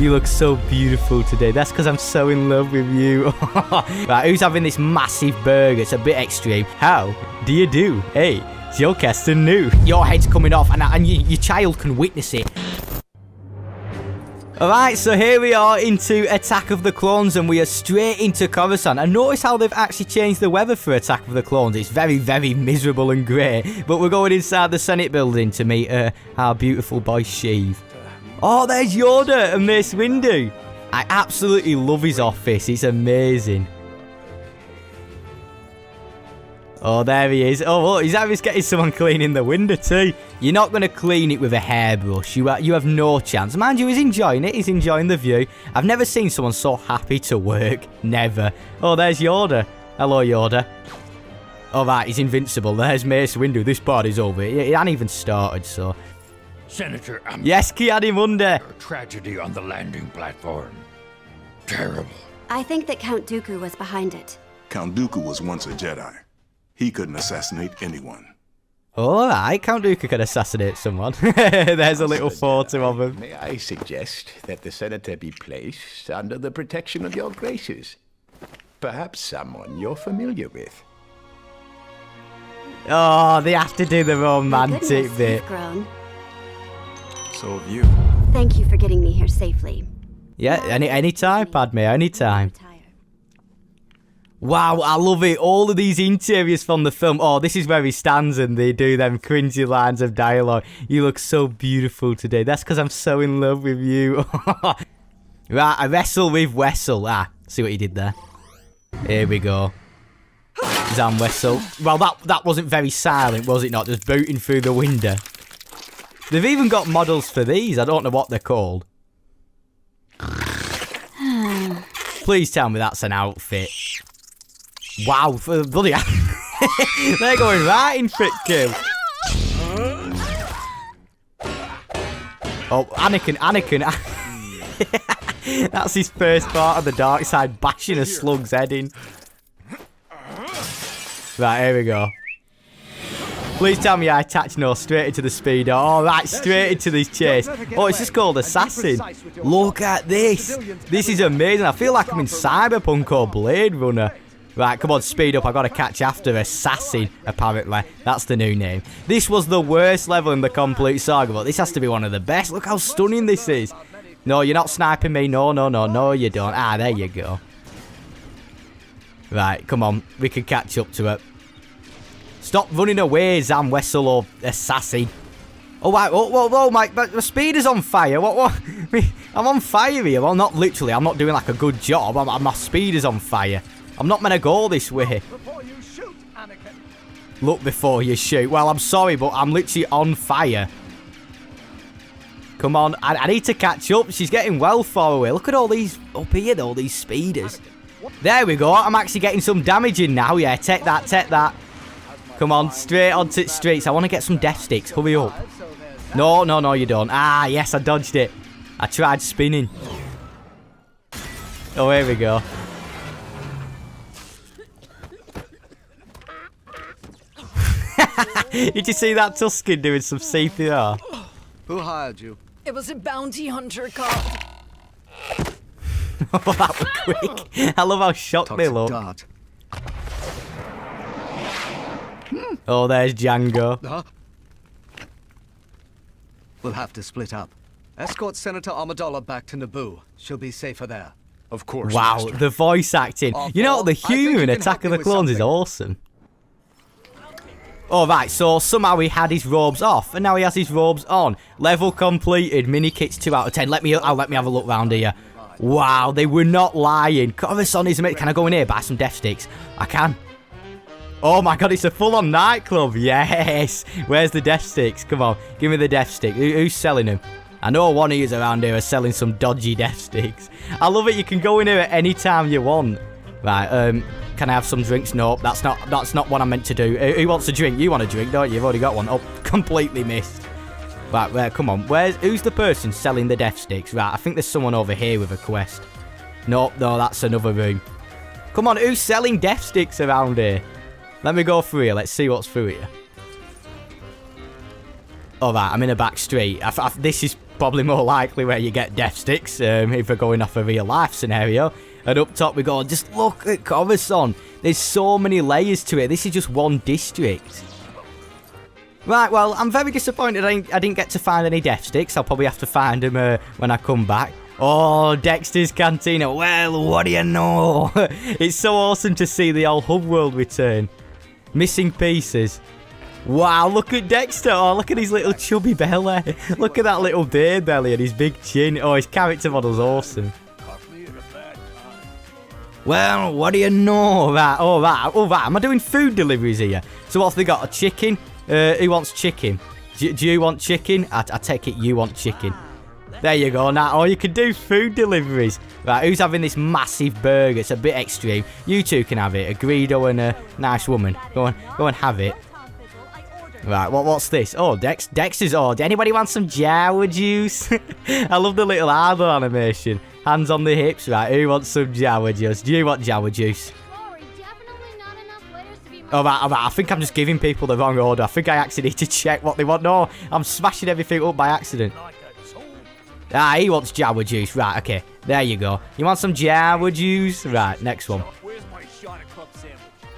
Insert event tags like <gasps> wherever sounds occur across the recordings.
You look so beautiful today. That's because I'm so in love with you. <laughs> right, who's having this massive burger? It's a bit extreme. How do you do? Hey, it's Jocasta Nu. Your head's coming off and, and you, your child can witness it. Alright, so here we are into Attack of the Clones and we are straight into Coruscant. And notice how they've actually changed the weather for Attack of the Clones. It's very, very miserable and grey. But we're going inside the Senate building to meet uh, our beautiful boy Sheev. Oh, there's Yoda and Mace Windu. I absolutely love his office. It's amazing. Oh, there he is. Oh, look, he's having getting someone cleaning the window too. You're not going to clean it with a hairbrush. You, you have no chance. Mind you, he's enjoying it. He's enjoying the view. I've never seen someone so happy to work. Never. Oh, there's Yoda. Hello, Yoda. All right, he's invincible. There's Mace Windu. This party's over. It, it hasn't even started, so... Senator, I'm Yes, Ki-Adi-Mundi. tragedy on the landing platform. Terrible. I think that Count Dooku was behind it. Count Dooku was once a Jedi. He couldn't assassinate anyone. All right, Count Dooku could assassinate someone. <laughs> There's a little photo of him. May I suggest that the senator be placed under the protection of your graces? Perhaps someone you're familiar with. Oh, they have to do the romantic Goodness, bit. You've grown. So have you. Thank you for getting me here safely. Yeah, any any time, Padme, any time. Wow, I love it. All of these interiors from the film. Oh, this is where he stands and they do them cringy lines of dialogue. You look so beautiful today. That's because I'm so in love with you. <laughs> right, I wrestle with Wessel. Ah, see what he did there. Here we go. Zam Wesell. Well, that that wasn't very silent, was it not? Just booting through the window. They've even got models for these. I don't know what they're called. Please tell me that's an outfit. Wow, for uh, bloody <laughs> They're going right in fit kill. Oh, Anakin, Anakin. <laughs> That's his first part of the dark side, bashing a slug's head in. Right, here we go. Please tell me I attach no straight into the speed. All right, straight into this chase. Oh, it's just called Assassin. Look at this. This is amazing. I feel like I'm in Cyberpunk or Blade Runner. Right, come on, speed up. i got to catch after Assassin, apparently. That's the new name. This was the worst level in the complete saga, but this has to be one of the best. Look how stunning this is. No, you're not sniping me. No, no, no, no, you don't. Ah, there you go. Right, come on. We can catch up to it. Stop running away, Zam Wesell or Assassin. Oh, wow. Oh, whoa, whoa, my, my, my speed is on fire. What, what? <laughs> I'm on fire here. Well, not literally. I'm not doing like a good job. I'm, my speed is on fire. I'm not meant to go this way. Look before you shoot. Well, I'm sorry, but I'm literally on fire. Come on. I, I need to catch up. She's getting well far away. Look at all these up here, all these speeders. There we go. I'm actually getting some damage in now. Yeah, take that, take that. Come on, straight onto streets. I want to get some death sticks. Hurry up. No, no, no, you don't. Ah, yes, I dodged it. I tried spinning. Oh, here we go. <laughs> Did you see that Tusken doing some CPR? Who hired you? It was a bounty hunter cop. oh, <laughs> that was quick. I love how shocked they look. dart. Oh, there's Jango. Huh? We'll have to split up. Escort Senator Amidala back to Naboo. She'll be safer there. Of course. Wow, Master. the voice acting. Oh, You know, the I think humour in Attack of the with Clones is awesome. Alright, so somehow he had his robes off, and now he has his robes on. Level completed, mini kits 2 out of 10. Let me, I'll let me have a look round here. Wow, they were not lying. Coruscant is amazing. Can I go in here, buy some death sticks? I can. Oh my god, it's a full-on nightclub. Yes. Where's the death sticks? Come on, give me the death stick. Who's selling them? I know one of yous around here are selling some dodgy death sticks. I love it. You can go in here at any time you want. Right, um, can I have some drinks? Nope, that's not that's not what I'm meant to do. Who, who wants a drink? You want a drink, don't you? You've already got one. Oh, <laughs> completely missed. Right, where? Come on. Where's who's the person selling the death sticks? Right, I think there's someone over here with a quest. Nope, no, that's another room. Come on, who's selling death sticks around here? Let me go through here. Let's see what's through here. Alright, I'm in a back street. I, I, this is probably more likely where you get death sticks um, if we're going off a real life scenario. And up top we go, just look at Coruscant. There's so many layers to it. This is just one district. Right, well, I'm very disappointed I didn't, get to find any death sticks. I'll probably have to find them uh, when I come back. Oh, Dexter's Cantina. Well, what do you know? <laughs> it's so awesome to see the old hub world return. Missing pieces. Wow, look at Dexter. Oh, look at his little chubby belly. <laughs> Look at that little beard belly and his big chin. Oh, his character model's awesome. Well, what do you know? Right, oh, right, oh, right. Am I doing food deliveries here? So what have they got? A chicken? Uh, who wants chicken? Do, do you want chicken? I, I take it you want chicken. There you go. Now, or you can do food deliveries. Right, who's having this massive burger? It's a bit extreme. You two can have it. A Greedo and a nice woman. Go on, go and have it. Right, what, what's this? Oh, Dex, Dexter's. Oh, anybody want some Jawa juice? <laughs> I love the little eyeball animation. Hands on the hips. Right, who wants some Jawa juice? Do you want Jawa juice? Oh, right, right, I think I'm just giving people the wrong order. I think I actually need to check what they want. No, I'm smashing everything up by accident. Ah, he wants Jawa juice. Right, okay. There you go. You want some Jawa juice? Right, next one.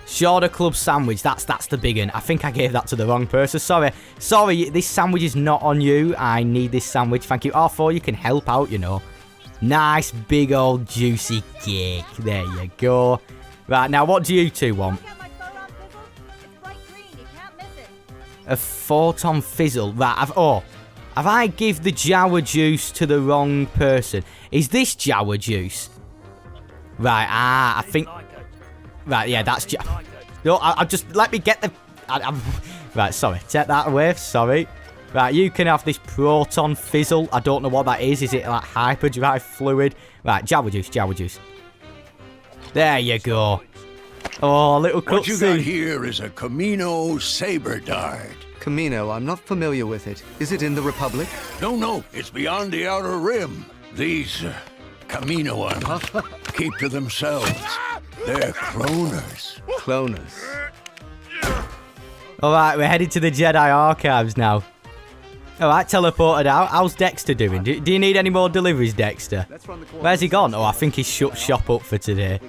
Shorter Club sandwich. That's that's the big one. I think I gave that to the wrong person. Sorry. Sorry, this sandwich is not on you. I need this sandwich. Thank you. R4, you can help out, you know. Nice, big old juicy cake. There you go. Right, now what do you two want? A photon fizzle. Right, I've... Oh. Have I give the Jawa juice to the wrong person? Is this Jawa juice? Right, ah, I think... Right, yeah, that's... Jawa. No, I, I just... Let me get the... I, <laughs> right, sorry. Take that away. Sorry. Right, you can have this proton fizzle. I don't know what that is. Is it like hyperdrive fluid? Right, Jawa juice, Jawa juice. There you go. Oh, little cutscene. What you got here is a Kamino saber dart. Kamino, I'm not familiar with it. Is it in the Republic? No, no, it's beyond the outer rim. These uh, Kamino ones <laughs> keep to themselves. They're cloners. Cloners. Alright, we're headed to the Jedi Archives now. Alright, teleported out. How's Dexter doing? Do, do, you need any more deliveries, Dexter? Where's he gone? Oh, I think he's shut shop up for today.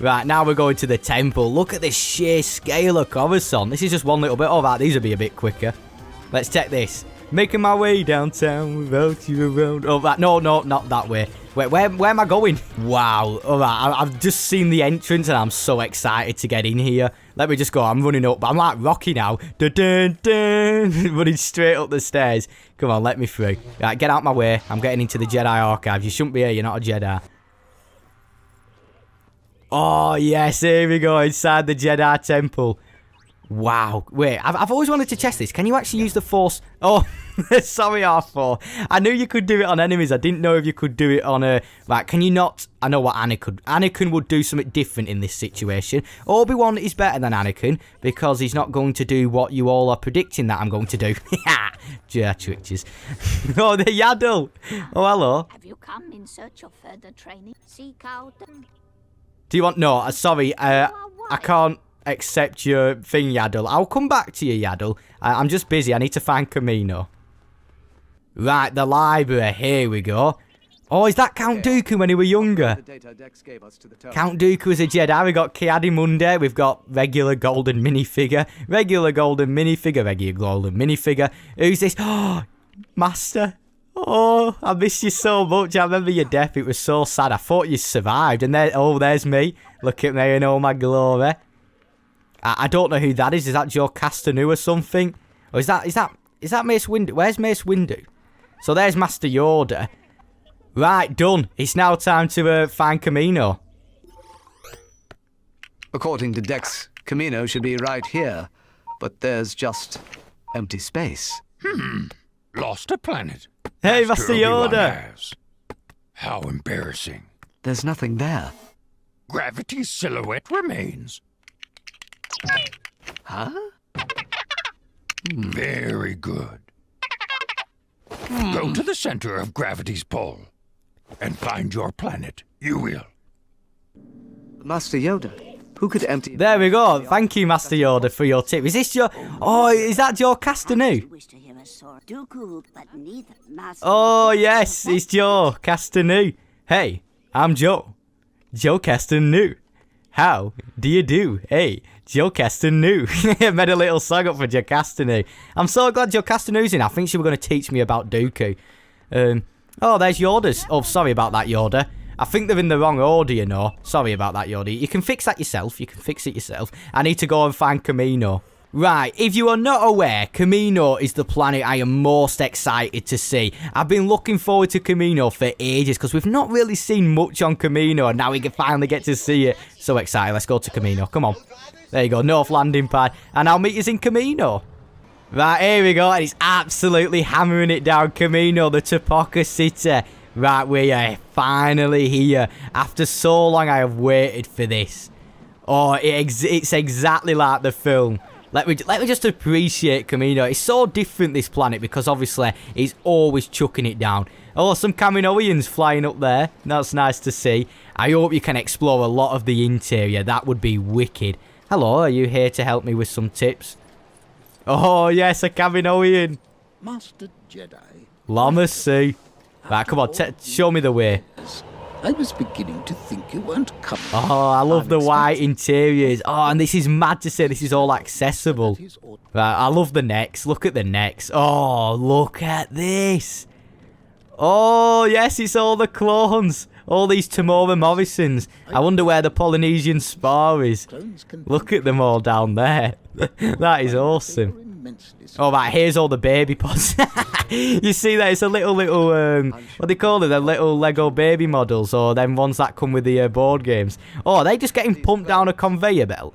Right, now we're going to the temple. Look at the sheer scale of Coruscant. This is just one little bit. All right, these will be a bit quicker. Let's check this. Making my way downtown without you around. Oh, right. No, no, not that way. Wait, where, where am I going? <laughs> Wow. All right, I've just seen the entrance and I'm so excited to get in here. Let me just go. I'm running up. I'm like Rocky now. Dun, dun, dun. <laughs> running straight up the stairs. Come on, let me through. Right, get out my way. I'm getting into the Jedi Archives. You shouldn't be here. You're not a Jedi. Oh, yes, here we go, inside the Jedi Temple. Wow. Wait, I've, I've always wanted to test this. Can you actually use the Force? Oh, <laughs> sorry, R4. I knew you could do it on enemies. I didn't know if you could do it on a... Right, can you not... I know what Anakin... Anakin would do something different in this situation. Obi-Wan is better than Anakin because he's not going to do what you all are predicting that I'm going to do. <laughs> yeah, twitches. <laughs> oh, the Yaddle. Oh, hello. Have you come in search of further training? Seek out... Do you want... No, uh, sorry. Uh, I can't accept your thing, Yaddle. I'll come back to you, Yaddle. I I'm just busy. I need to find Kamino. Right, the library. Here we go. Oh, is that Count Dooku when he were younger? Count Dooku was a Jedi. We got Ki-Adi-Mundi. We've got regular golden minifigure. Regular golden minifigure. Regular golden minifigure. Who's this? Oh, <gasps> Master. Oh, I miss you so much. I remember your death. It was so sad. I thought you survived. And there, oh, there's me. Look at me in all my glory. I, I don't know who that is. Is that Jocasta Nu or something? Or is that, is that, is that Mace Windu? Where's Mace Windu? So there's Master Yoda. Right, done. It's now time to uh, find Kamino. According to Dex, Kamino should be right here. But there's just empty space. Hmm. Lost a planet. Hey, Master Yoda. How embarrassing. There's nothing there. Gravity's silhouette remains. Huh? Hmm. Very good. Go to the center of gravity's pole and find your planet. You will. Master Yoda, Who could empty... There we go. Thank you, Master Yoda, for your tip. Is this your... Oh, is that Jocasta Nu? Wish to hear a sword. Dooku, but neither master. Oh, yes, it's Jocasta Nu. Hey, I'm Joe. Jocasta Nu. How do you do? Hey, Jocasta Nu. <laughs> Made a little song up for Jocasta Nu. I'm so glad Jocasta Nu's in. I think she was going to teach me about Dooku. Um, oh, there's Yoda's. Oh, sorry about that, Yoda. I think they're in the wrong order, you know. Sorry about that, Yoda. You can fix that yourself. You can fix it yourself. I need to go and find Kamino. Right, if you are not aware, Kamino is the planet I am most excited to see. I've been looking forward to Kamino for ages because we've not really seen much on Kamino and now we can finally get to see it. So excited, let's go to Kamino, come on. There you go, North Landing Pad. And I'll meet you in Kamino. Right, here we go, and it's absolutely hammering it down. Kamino, the Tipoca City. Right, we are finally here. After so long, I have waited for this. Oh, it ex it's exactly like the film. Let me let me just appreciate Kamino. It's so different this planet because obviously he's always chucking it down. Oh, some Kaminoians flying up there. That's nice to see. I hope you can explore a lot of the interior. That would be wicked. Hello, are you here to help me with some tips? Oh yes, a Kaminoian. Master Jedi. Lama Su. Right, come on, show me the way. I was beginning to think you weren't coming. Oh, I love the white interiors. Oh, and this is mad to say this is all accessible. Right, I love the necks. Look at the necks. Oh, look at this. Oh, yes, it's all the clones. All these Temuera Morrisons. I wonder where the Polynesian spa is. Look at them all down there. <laughs> that is awesome. Oh, right, here's all the baby pods. <laughs> you see that? It's a little, little, um, what do they call it? The little Lego baby models, or them ones that come with the uh, board games. Oh, are they just getting pumped down a conveyor belt?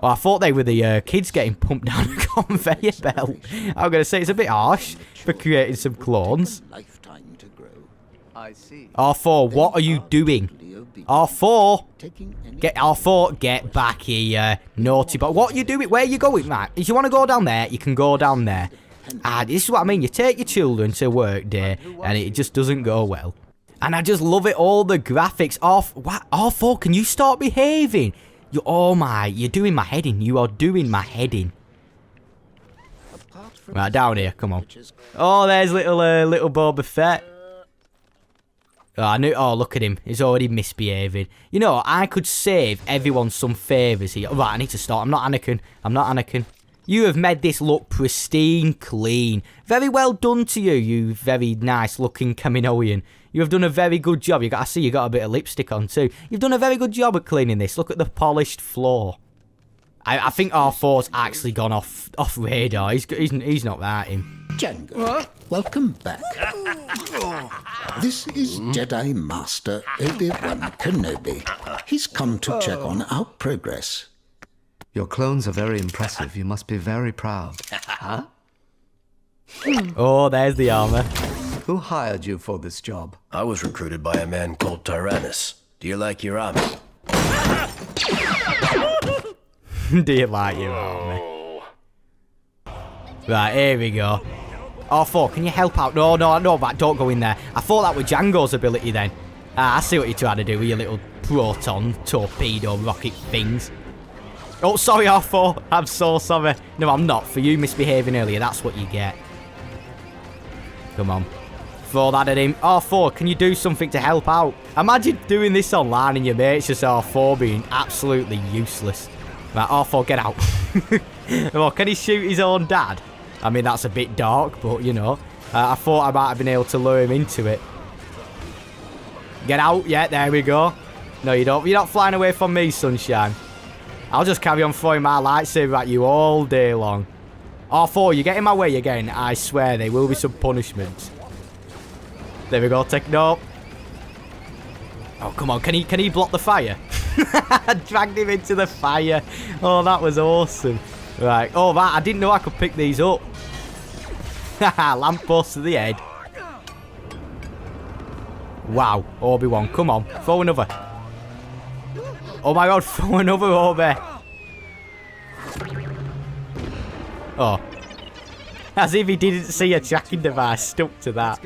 Oh, I thought they were the uh, kids getting pumped down a conveyor belt. I'm going to say it's a bit harsh for creating some clones. R4, what are you doing? R4, get R4, get back here, naughty but What are you doing? Where are you going, Matt? If you want to go down there, you can go down there. Ah, this is what I mean. You take your children to work day, and it just doesn't go well. And I just love it. All the graphics off. What? R4, can you start behaving? You, oh my, you're doing my heading. You are doing my heading. Right, down here. Come on. Oh, there's little, uh, little Boba Fett. Oh, I knew. Oh, look at him. He's already misbehaving. You know, I could save everyone some favours here. Right, I need to start. I'm not Anakin. I'm not Anakin. You have made this look pristine clean. Very well done to you, you very nice looking Kaminoian. You have done a very good job. You got, I see you got a bit of lipstick on too. You've done a very good job at cleaning this. Look at the polished floor. I, I think R4's actually gone off off radar. He's he's, he's not that him. Jango, welcome back. <laughs> this is hmm? Jedi Master Obi-Wan Kenobi. He's come to oh. check on our progress. Your clones are very impressive. You must be very proud. <laughs> Huh? oh, there's the armor. Who hired you for this job? I was recruited by a man called Tyrannus. Do you like your army? <laughs> Do you like your army? Right, here we go. R4, can you help out? No, no, no, but don't go in there. I thought that was Jango's ability then. Ah, I see what you're trying to do with your little proton torpedo rocket things. Oh, sorry, R4. I'm so sorry. No, I'm not. For you misbehaving earlier, that's what you get. Come on. Throw that at him. R4, can you do something to help out? Imagine doing this online and your mates just R4 being absolutely useless. Right, R4, get out. <laughs> well, can he shoot his own dad? I mean, that's a bit dark, but, you know. Uh, I thought I might have been able to lure him into it. Get out. Yeah, there we go. No, you don't. You're not flying away from me, sunshine. I'll just carry on throwing my lightsaber at you all day long. R4, you get in my way again. I swear there will be some punishment. There we go, take. Oh, come on. Can he can he block the fire? <laughs> Dragged him into the fire. Oh, that was awesome. Right. Oh, that. I didn't know I could pick these up. <laughs> Lamppost to the head. Wow. Obi-Wan, come on. Throw another. Oh my god, <laughs> throw another over. Oh. As if he didn't see a tracking device stuck to that.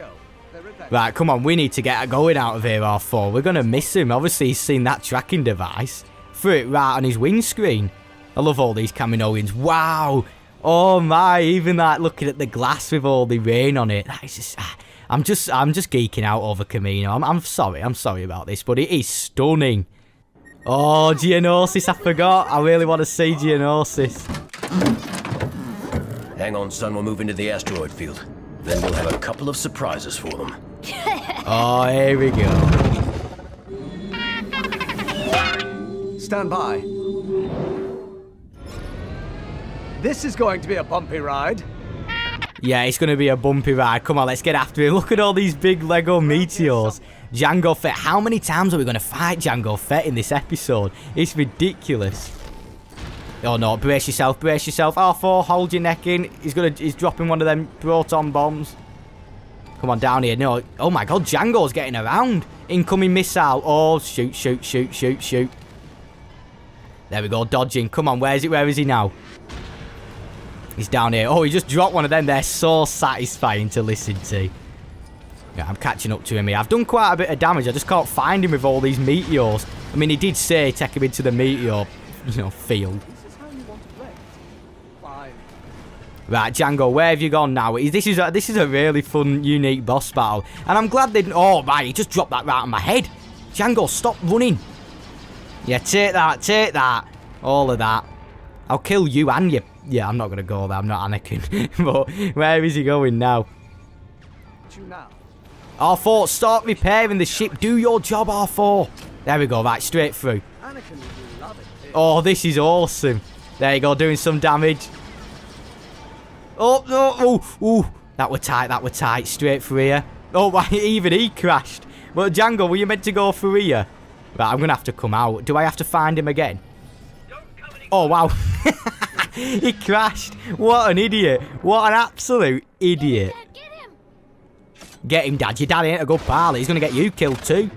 Right, come on, we need to get going out of here, R4. We're going to miss him. Obviously, he's seen that tracking device. threw it right on his windscreen. I love all these Kaminoans. Wow. Oh my, even that looking at the glass with all the rain on it. That is just, ah, I'm just I'm just geeking out over Kamino. I'm, I'm sorry, I'm sorry about this, but it is stunning. Oh, Geonosis, I forgot. I really want to see Geonosis. Hang on, son. We'll move into the asteroid field. Then we'll have a couple of surprises for them. <laughs> oh, here we go. Stand by. This is going to be a bumpy ride. Yeah, it's going to be a bumpy ride. Come on, let's get after it. Look at all these big Lego meteors. Jango Fett. How many times are we going to fight Jango Fett in this episode? It's ridiculous. Oh no, brace yourself, brace yourself. R4, hold your neck in. He's gonna he's dropping one of them proton bombs. Come on, down here. No. Oh my god, Jango's getting around. Incoming missile. Oh, shoot, shoot, shoot, shoot, shoot. There we go, dodging. Come on, where is it? Where is he now? He's down here. Oh, he just dropped one of them. They're so satisfying to listen to. Yeah, I'm catching up to him here. I've done quite a bit of damage. I just can't find him with all these meteors. I mean, he did say take him into the meteor, you know, field. Right, Jango, where have you gone now? This is a, this is a really fun, unique boss battle. And I'm glad they... Oh, right, he just dropped that right on my head. Jango, stop running. Yeah, take that, take that. All of that. I'll kill you and you. Yeah, I'm not going to go there. I'm not Anakin. <laughs> but where is he going now? R4, start repairing the ship. Do your job, R4. There we go, right, straight through. Oh, this is awesome. There you go, doing some damage. Oh, no. Oh, oh. That were tight. That were tight. Straight through here. Oh, <laughs> even he crashed. Well, Jango, were you meant to go through here? Right, I'm going to have to come out. Do I have to find him again? Oh, wow. <laughs> <laughs> he crashed. What an idiot. What an absolute idiot. Get him, Dad. Your dad ain't a good pal. He's going to get you killed too.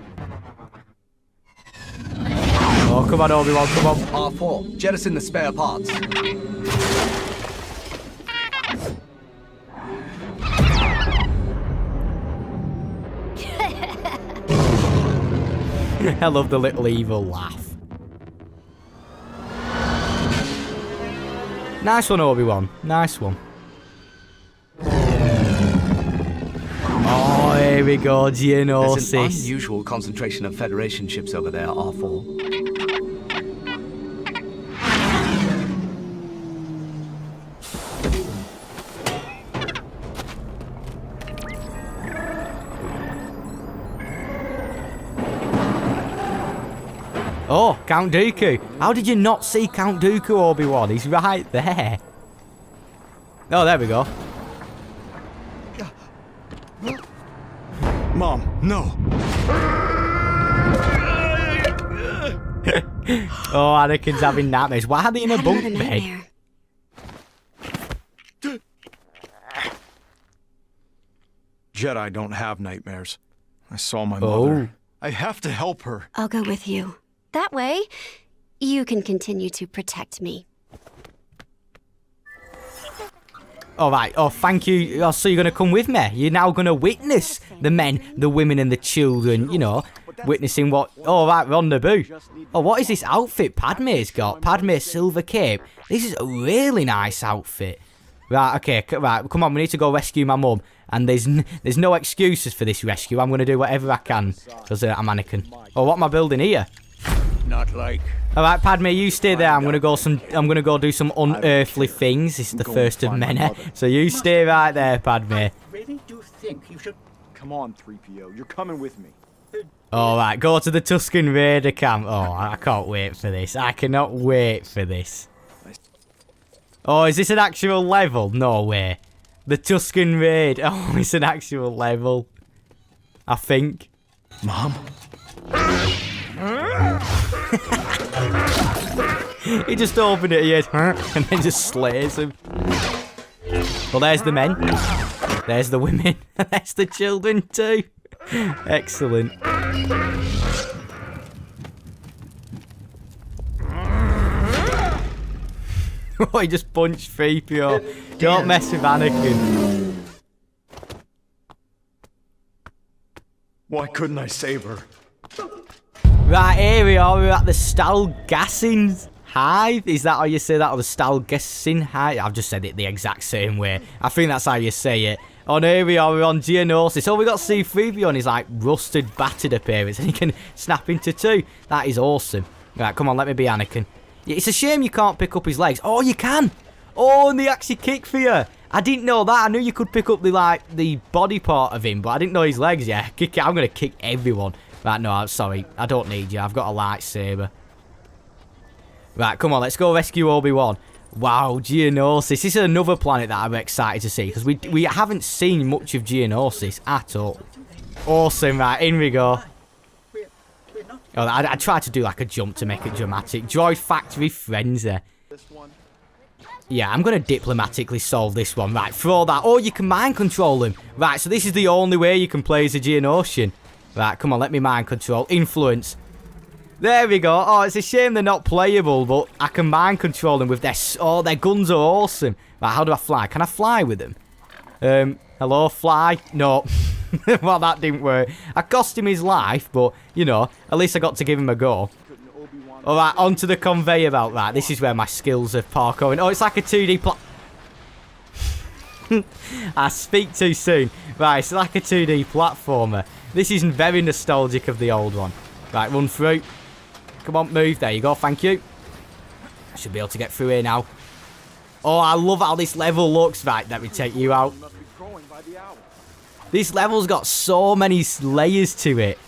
Oh, come on, Obi-Wan. Come on. R4, jettison the spare parts. <laughs> I love the little evil laugh. Nice one, Obi-Wan. Nice one. Oh, here we go, Geonosis. There's an unusual concentration of Federation ships over there, R4. Oh, Count Dooku. How did you not see Count Dooku, Obi-Wan? He's right there. Oh, there we go. Mom, no. <laughs> oh, Anakin's having nightmares. Why are they in a bunk bed? Jedi don't have nightmares. I saw my Oh. mother. I have to help her. I'll go with you. That way, you can continue to protect me. All right. Oh, thank you. Oh, so you're going to come with me? You're now going to witness the men, the women, and the children, you know, witnessing what... Oh, right, we're on Naboo. Oh, what is this outfit Padme's got? Padme's silver cape. This is a really nice outfit. Right, okay, right, come on, we need to go rescue my mum. And there's there's no excuses for this rescue. I'm going to do whatever I can, because uh, I'm Anakin. Oh, what am I building here? Not like All right, Padme, you stay there. I'm gonna go some. I'm gonna go do some unearthly things. It's the first of many. So you stay right there, Padme. I Really do think you should Come on, 3PO. You're coming with me. All right, go to the Tusken Raider camp. Oh, I can't wait for this. I cannot wait for this. Oh, is this an actual level? No way. The Tusken Raid. <laughs> Oh, it's an actual level. I think. Mom? <laughs> he just opened it, yes, <laughs> and then just slays him. Well, there's the men. There's the women. <laughs> there's the children too. Excellent. oh, he just punched 3PO. Don't mess with Anakin. Why couldn't I save her? Right, here we are. We're at the Stalgasin Hive. Is that how you say that? Or the Stalgasin Hive? I've just said it the exact same way. I think that's how you say it. Oh, here we are. We're on Geonosis. Oh, we got C3PO on his, like, rusted, battered appearance. <laughs> And he can snap into two. That is awesome. Right, come on. Let me be Anakin. It's a shame you can't pick up his legs. Oh, you can. Oh, and they actually kick for you. I didn't know that. I knew you could pick up the like the body part of him, but I didn't know his legs. Yeah, <laughs> kick it. I'm gonna kick everyone. Right, no, I'm sorry. I don't need you. I've got a lightsaber. Right, come on. Let's go rescue Obi-Wan. Wow, Geonosis. This is another planet that I'm excited to see because we we haven't seen much of Geonosis at all. Awesome. Right, in we go. Oh, I, I tried to do like a jump to make it dramatic. Droid Factory Frenzy. Yeah, I'm going to diplomatically solve this one. Right, throw that. Oh, you can mind control him. Right, so this is the only way you can play as a Geonosian. Right, come on, let me mind control. Influence. There we go. Oh, it's a shame they're not playable, but I can mind control them with their... Oh, their guns are awesome. Right, how do I fly? Can I fly with them? Um, hello, fly? No. <laughs> well, that didn't work. I cost him his life, but, you know, at least I got to give him a go. Alright, onto the conveyor belt. Right, this is where my skills of parkouring. Oh, it's like a 2D plot. <laughs> I speak too soon. Right, it's like a 2D platformer. This isn't very nostalgic of the old one. Right, run through. Come on, move. There you go. Thank you. I should be able to get through here now. Oh, I love how this level looks. Right, let me take you out. This level's got so many layers to it.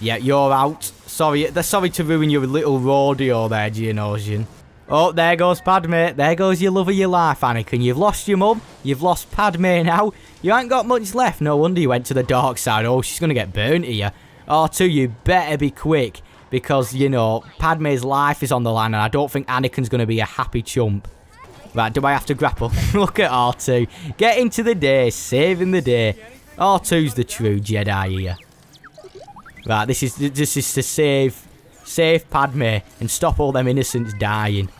Yeah, you're out. Sorry, they're sorry to ruin your little rodeo there, Geonosian. Oh, there goes Padme. There goes your love of your life, Anakin. You've lost your mum. You've lost Padme now. You ain't got much left. No wonder you went to the dark side. Oh, she's going to get burnt here. R2, you better be quick. Because, you know, Padme's life is on the line. And I don't think Anakin's going to be a happy chump. Right, do I have to grapple? <laughs> Look at R2. Get into the day. Saving the day. R2's the true Jedi here. Right, this is this is to save save Padme and stop all them innocents dying.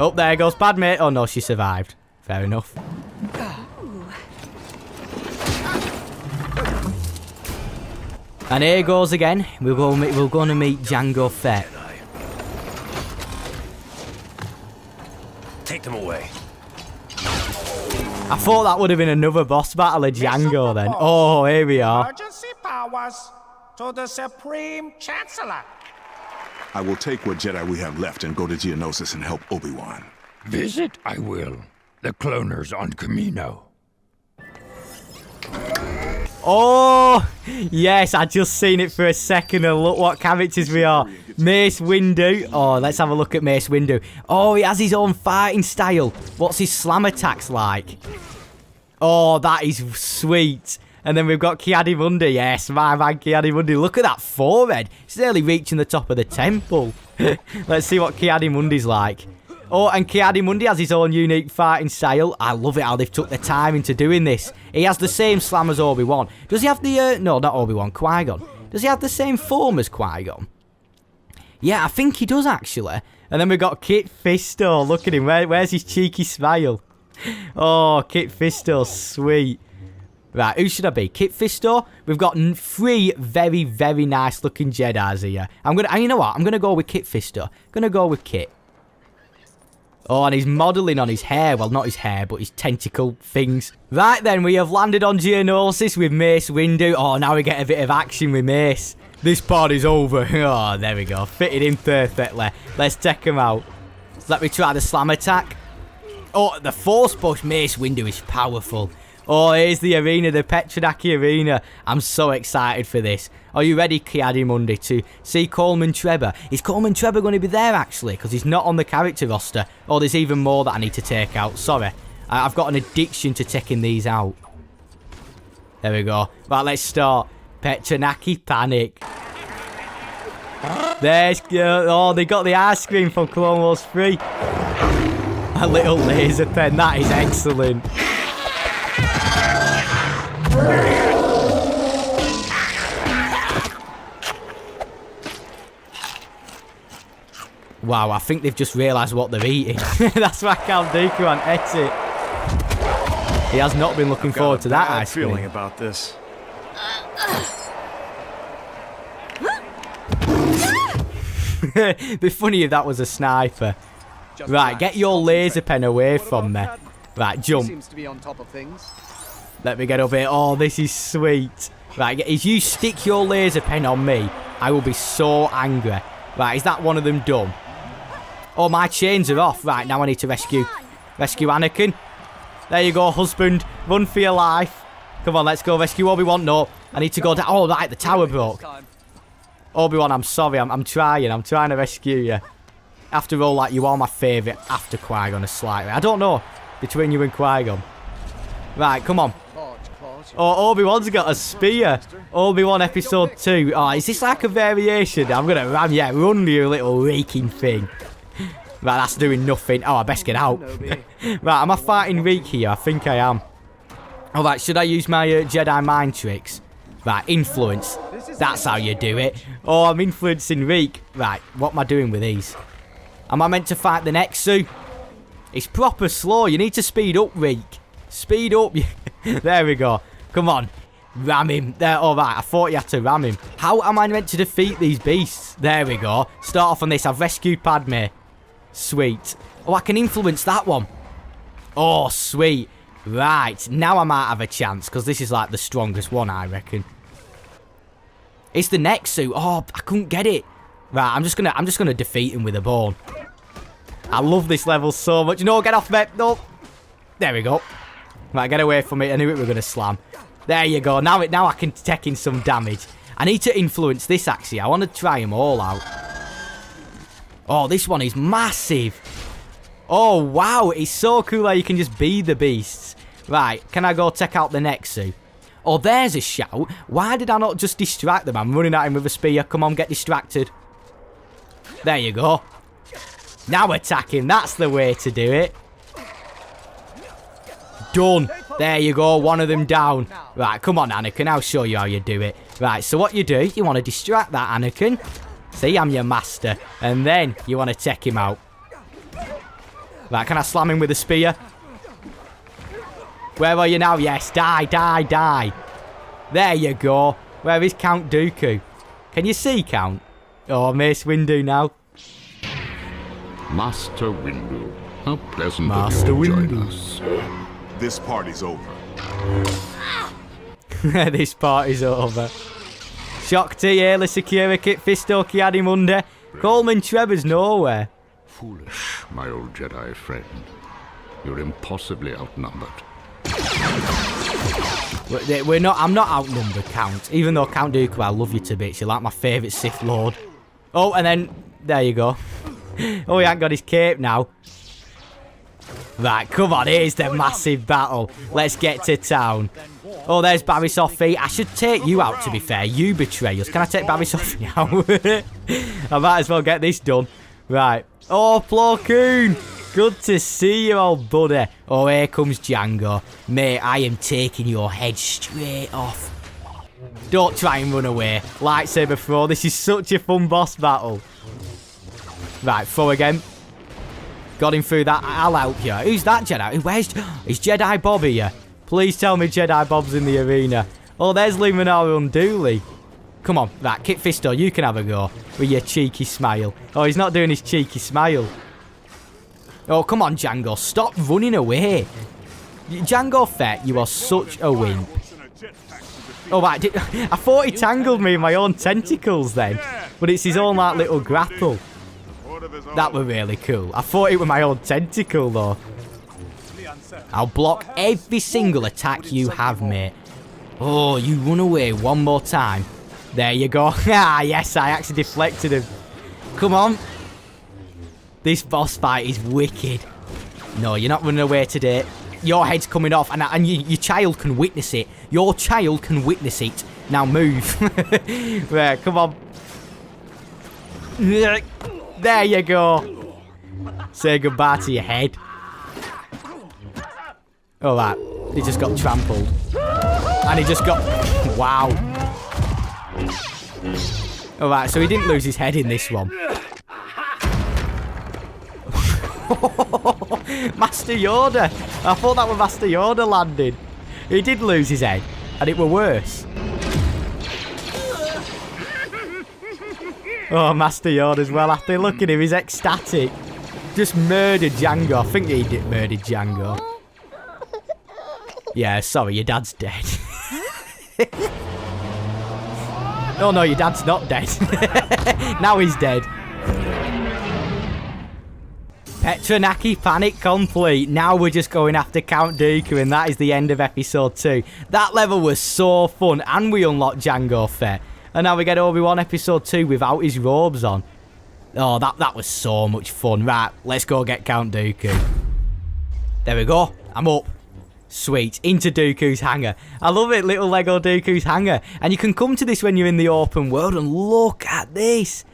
Oh, there goes Padme. Oh no, she survived. Fair enough. And here goes again. We're going, we're going to meet Jango Fett. Take them away. I thought that would have been another boss battle of Jango then. Oh, here we are. Emergency powers to the Supreme Chancellor. I will take what Jedi we have left and go to Geonosis and help Obi-Wan. Visit, I will. The cloners on Kamino. Oh, yes, I just seen it for a second and look what characters we are. Mace Windu. Oh, let's have a look at Mace Windu. Oh, he has his own fighting style. What's his slam attacks like? Oh, that is sweet. And then we've got Ki-Adi-Mundi. Yes, my man Ki-Adi-Mundi. Look at that forehead. It's nearly reaching the top of the temple. <laughs> let's see what Ki-Adi-Mundi's like. Oh, and Ki-Adi-Mundi has his own unique fighting style. I love it how they've took the time into doing this. He has the same slam as Obi-Wan. Does he have the... Uh, no, not Obi-Wan. Qui-Gon. Does he have the same form as Qui-Gon? Yeah, I think he does, actually. And then we've got Kit Fisto. Look at him. Where, where's his cheeky smile? <laughs> Oh, Kit Fisto. Sweet. Right, who should I be? Kit Fisto? We've got three very, very nice looking Jedis here. I'm gonna, and you know what? I'm gonna go with Kit Fisto. Gonna go with Kit. Oh, and he's modelling on his hair. Well, not his hair, but his tentacle things. Right then, we have landed on Geonosis with Mace Windu. Oh, now we get a bit of action with Mace. This part is over. <laughs> Oh, there we go. Fitted in perfectly. Let's check him out. Let me try the slam attack. Oh, the force push Mace Windu is powerful. Oh, here's the arena, the Petranaki Arena. I'm so excited for this. Are you ready, Ki-Adi-Mundi, to see Coleman Trebor? Is Coleman Trebor going to be there, actually? Because he's not on the character roster. Oh, there's even more that I need to take out. Sorry. I've got an addiction to taking these out. There we go. Right, let's start. Petranaki Panic. There's... Oh, they got the ice cream from Clone Wars 3. A little laser pen. That is excellent. Wow, I think they've just realised what they're eating. <laughs> That's why Count Dooku ate it. He has not been looking forward to that ice cream. feeling about this. <laughs> Be funny if that was a sniper. right, get your laser pen away from me. Right, jump. Seems to be on top of things. Let me get up here. Oh, this is sweet. Right, if you stick your laser pen on me, I will be so angry. Right, is that one of them done? Oh, my chains are off. Right, now I need to rescue rescue Anakin. There you go, husband. Run for your life. Come on, let's go rescue Obi-Wan. No, I need to go down. Oh, right, the tower broke. Obi-Wan, I'm sorry. I'm, I'm trying. I'm trying to rescue you. After all, like, you are my favourite after Qui-Gon slightly. I don't know between you and Qui-Gon. Right, come on. Oh, Obi-Wan's got a spear. Obi-Wan episode 2. Oh, is this like a variation? I'm going to ram yeah, run you little raking thing. <laughs> Right, that's doing nothing. Oh, I best get out. <laughs> right, am I fighting Reek here? I think I am. Alright, should I use my uh, Jedi mind tricks? Right, influence. That's how you do it. Oh, I'm influencing Reek. Right, what am I doing with these? Am I meant to fight the Nexu? It's proper slow. You need to speed up, Reek. Speed up. <laughs> there we go. Come on. Ram him. There, alright. I thought you had to ram him. How am I meant to defeat these beasts? There we go. Start off on this. I've rescued Padme. Sweet. Oh, I can influence that one. Oh, sweet. Right. Now I might have a chance, because this is like the strongest one, I reckon. It's the next suit. Oh, I couldn't get it. Right, I'm just gonna I'm just gonna defeat him with a ball. I love this level so much. No, get off me. No. There we go. Right, get away from it. I knew it were gonna slam. There you go. Now it now I can take in some damage. I need to influence this actually. I want to try them all out. Oh, this one is massive. Oh, wow. It's so cool how you can just be the beasts. Right, can I go check out the next Nexu? Oh, there's a shout. Why did I not just distract them? I'm running at him with a spear. Come on, get distracted. There you go. Now attack him. That's the way to do it. Done. There you go. One of them down. Right, come on, Anakin. I'll show you how you do it. Right, so what you do, you want to distract that Anakin. See, I'm your master. And then you want to check him out. Right, can I slam him with a spear? Where are you now? Yes, die, die, die. There you go. Where is Count Dooku? Can you see, Count? Oh, Mace Windu now. Master Windu, how pleasant Master of you to Windu. join us. This party's over. <laughs> this party's over. Shaak Ti, Ayla, Secura, Kit, Fisto, Ki-Adi-Mundi. Coleman Trebor's nowhere. Foolish, my old Jedi friend. You're impossibly outnumbered. We're- We're not. I'm not outnumbered, Count. Even though Count Dooku, I love you to bits. You're like my favourite Sith Lord. Oh, and then there you go. <laughs> oh, he ain't got his cape now. Right, come on. Here's the massive battle. Let's get to town. Oh, there's Barriss Offee. I should take you out, to be fair. You betray us. Can I take Barriss Offee <laughs> out? I might as well get this done. Right. Oh, Plo Koon. Good to see you, old buddy. Oh, here comes Jango. Mate, I am taking your head straight off. Don't try and run away. Lightsaber throw. This is such a fun boss battle. Right, throw again. Got him through that. I'll help you. Who's that Jedi? Where's... <gasps> Is Jedi Bob here? Please tell me Jedi Bob's in the arena. Oh, there's Luminara Unduli. Come on. Right, Kit Fisto, you can have a go. With your cheeky smile. Oh, he's not doing his cheeky smile. Oh, come on, Jango. Stop running away. Jango Fett, you are such a wimp. Oh, right. Did, <laughs> I thought he tangled me in my own tentacles then. But it's his own, like, little grapple. That were really cool. I thought it were my own tentacle, though. I'll block every single attack you have, mate. Oh, you run away one more time. There you go. <laughs> ah, yes, I actually deflected him. Come on. This boss fight is wicked. No, you're not running away today. Your head's coming off, and, and you, your child can witness it. Your child can witness it. Now move. <laughs> right, come on. There you go. Say goodbye to your head. That. He just got trampled. And he just got... <laughs> Wow. Alright, so he didn't lose his head in this one. <laughs> Master Yoda! I thought that was Master Yoda landing. He did lose his head, and it were worse. Oh, Master Yoda's well happy. Look at him, he's ecstatic. Just murdered Jango. I think he did murder Jango. Yeah, sorry, your dad's dead. <laughs> oh no, your dad's not dead. <laughs> now he's dead. Petranaki panic complete. Now we're just going after Count Dooku and that is the end of episode 2. That level was so fun and we unlocked Jango Fett. And now we get Obi-Wan episode 2 without his robes on. Oh, that, that was so much fun. Right, let's go get Count Dooku. There we go. I'm up. Sweet. Into Dooku's hangar. I love it, little Lego Dooku's hangar. And you can come to this when you're in the open world and look at this.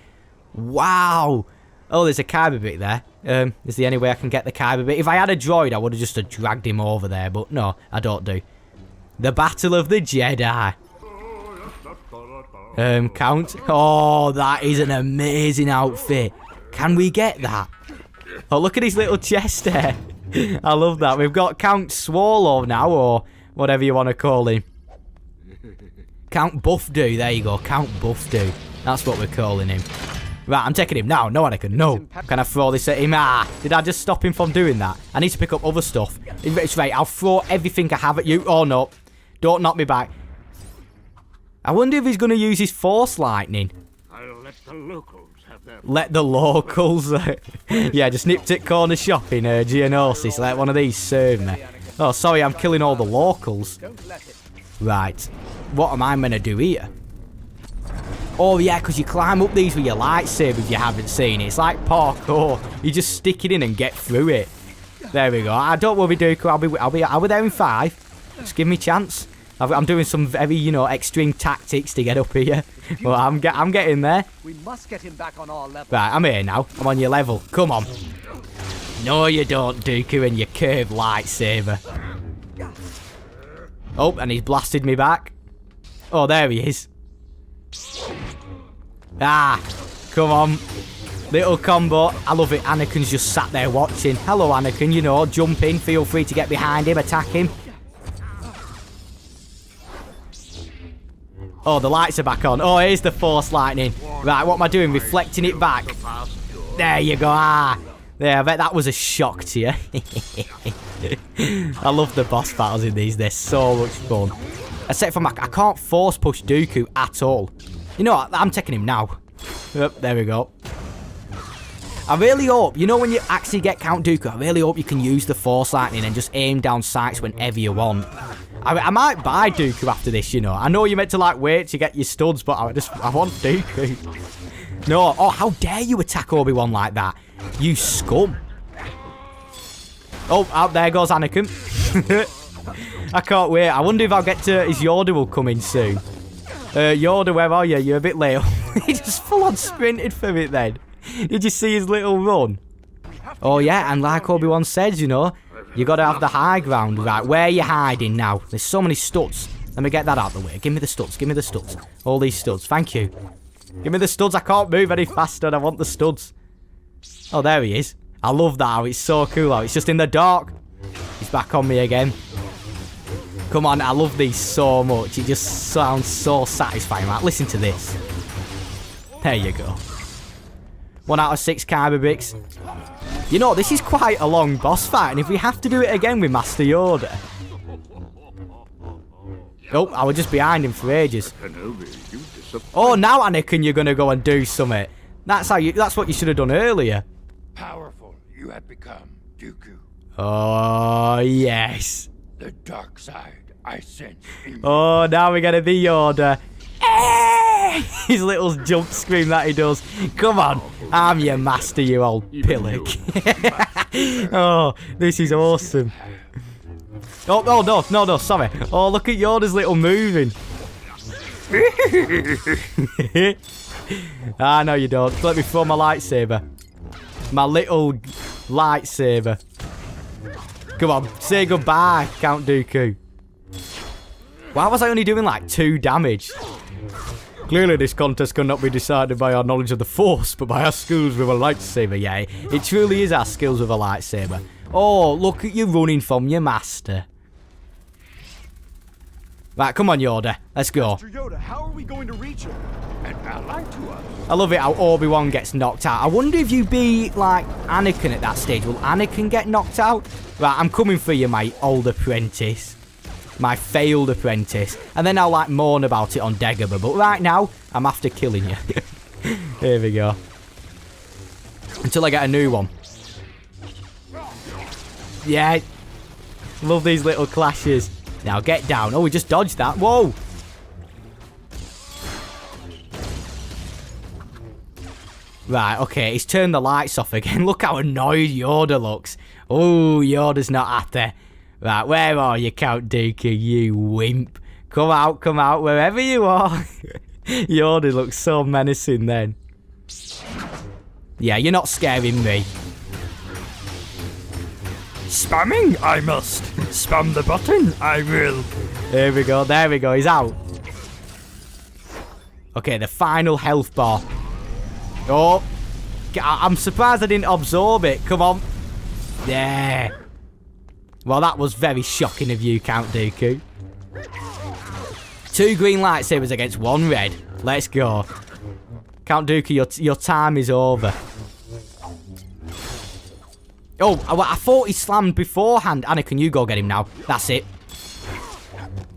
Wow. Oh, there's a Kyber bit there. Um, is there any way I can get the Kyber bit? If I had a droid, I would have just dragged him over there. But no, I don't do. The Battle of the Jedi. Um, Count. Oh, that is an amazing outfit. Can we get that? Oh, look at his little chest there. <laughs> I love that. We've got Count Swallow now, or whatever you want to call him. Count Buffdo. There you go. Count Buffdo. That's what we're calling him. Right, I'm taking him now. No, Anakin, no. Can I throw this at him? Ah, did I just stop him from doing that? I need to pick up other stuff. It's right, I'll throw everything I have at you. Oh, no. Don't knock me back. I wonder if he's going to use his Force Lightning. I'll let the locals have their... Let the locals... <laughs> yeah, just nipped at corner shop in uh, Geonosis. Let one of these serve me. Oh, sorry, I'm killing all the locals. Right. What am I going to do here? Oh, yeah, because you climb up these with your lightsaber if you haven't seen it. It's like parkour. You just stick it in and get through it. There we go. I don't worry, Dooku. I'll be, I'll be, I'll be there in five. Just give me a chance. I'm doing some very, you know, extreme tactics to get up here. <laughs> But I'm, get, I'm getting there. We must get him back on our level. Right, I'm here now. I'm on your level. Come on. No, you don't, Dooku, and your curved lightsaber. Oh, and he's blasted me back. Oh, there he is. Ah, come on. Little combo. I love it. Anakin's just sat there watching. Hello, Anakin. You know, jump in. Feel free to get behind him. Attack him. Oh, the lights are back on. Oh, here's the force lightning. Right, what am I doing? Reflecting it back. There you go. Ah. There, I bet that was a shock to you. <laughs> I love the boss battles in these. They're so much fun. Except for my... I can't force push Dooku at all. You know what? I'm taking him now. Yep, there we go. I really hope, you know when you actually get Count Dooku, I really hope you can use the Force Lightning and just aim down sights whenever you want. I, I might buy Dooku after this, you know. I know you're meant to, like, wait to get your studs, but I just, I want Dooku. No, oh, how dare you attack Obi-Wan like that? You scum. Oh, out there goes Anakin. <laughs> I can't wait. I wonder if I'll get to... His Yoda will come in soon. Uh, Yoda, where are you? You're a bit late. <laughs> he just full on sprinted for it then. Did you see his little run? Oh, yeah, and like Obi-Wan said, you know, you got to have the high ground. Right, where are you hiding now? There's so many studs. Let me get that out of the way. Give me the studs. Give me the studs. All these studs. Thank you. Give me the studs. I can't move any faster. I want the studs. Oh, there he is. I love that how it's so cool how it's just in the dark. He's back on me again. Come on, I love these so much. It just sounds so satisfying. Right, listen to this. There you go. One out of six Kyber. You know, this is quite a long boss fight, and if we have to do it again with Master Yoda... Oh, I was just behind him for ages. Oh, now Anakin, you're gonna go and do something. That's how you. That's what you should have done earlier. Powerful you have become, Dooku. Oh yes. The dark side I sense. Oh, now we're gonna be Yoda. <laughs> His little jump scream that he does. Come on, I'm your master, you old pillock. <laughs> oh, this is awesome. Oh, oh, no, no, no, sorry. Oh, look at Yoda's little moving. <laughs> ah, no, you don't. Let me throw my lightsaber. My little lightsaber. Come on, say goodbye, Count Dooku. Why was I only doing like two damage? Clearly this contest cannot be decided by our knowledge of the Force, but by our skills with a lightsaber, yay. It truly is our skills with a lightsaber. Oh, look at you running from your master. Right, come on, Yoda. Let's go. How are we going to reach him? An ally to us. I love it how Obi-Wan gets knocked out. I wonder if you be like Anakin at that stage. Will Anakin get knocked out? Right, I'm coming for you, my old apprentice. My failed apprentice. And then I'll like moan about it on Dagobah. But right now, I'm after killing you. <laughs> Here we go. Until I get a new one. Yeah. Love these little clashes. Now get down. Oh, we just dodged that. Whoa. Right, okay, he's turned the lights off again. <laughs> Look how annoyed Yoda looks. Oh, Yoda's not happy. Right, where are you, Count Dooku, you wimp? Come out, come out, wherever you are. <laughs> Yoda looks so menacing then. Yeah, you're not scaring me. Spamming, I must. Spam the button, I will. There we go, there we go, he's out. Okay, the final health bar. Oh, I'm surprised I didn't absorb it. Come on. Yeah. Well, that was very shocking of you, Count Dooku. Two green lightsabers against one red. Let's go. Count Dooku, your, your time is over. Oh, I, I thought he slammed beforehand. Anakin, you go get him now. That's it.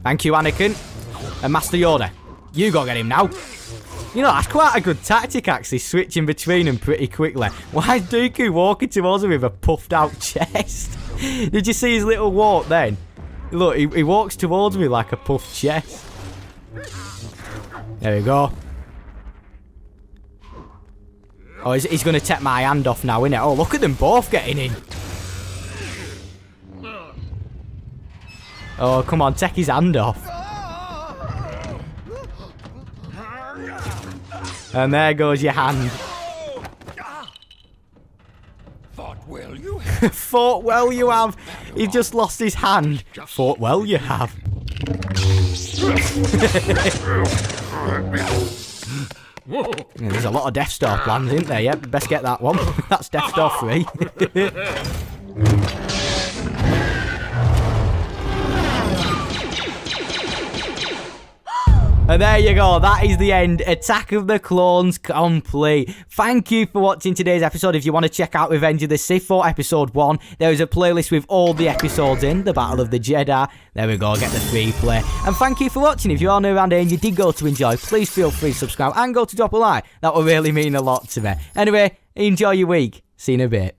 Thank you, Anakin. And Master Yoda, you go get him now. You know, that's quite a good tactic, actually, switching between them pretty quickly. Why is Dooku walking towards him with a puffed out <laughs> chest? <laughs> Did you see his little walk then? Look, he, he walks towards me like a puffed chest. There we go. Oh, he's, he's going to take my hand off now, isn't it? Oh, look at them both getting in. Oh, come on, take his hand off. And there goes your hand. <laughs> Fought well you have. He just lost his hand. Fought well you have. Yeah, <laughs> there's a lot of Death Star plans, isn't there? Yep, best get that one. <laughs> That's Death Star 3. And there you go, that is the end. Attack of the Clones complete. Thank you for watching today's episode. If you want to check out Revenge of the Sith for episode 1, there is a playlist with all the episodes in, the Battle of the Jedi. There we go, get the free play. And thank you for watching. If you are new around here and you did go to enjoy, please feel free to subscribe and go to drop a like. That will really mean a lot to me. Anyway, enjoy your week. See you in a bit.